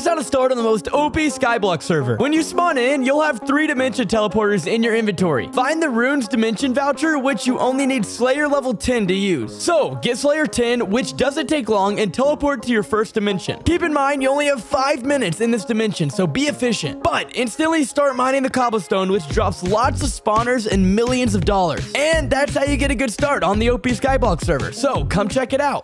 Here's how to start on the most OP Skyblock server. When you spawn in, you'll have three dimension teleporters in your inventory. Find the Runes Dimension voucher, which you only need Slayer level 10 to use. So, get Slayer 10, which doesn't take long, and teleport to your first dimension. Keep in mind, you only have 5 minutes in this dimension, so be efficient. But instantly start mining the cobblestone, which drops lots of spawners and millions of dollars. And that's how you get a good start on the OP Skyblock server, so come check it out.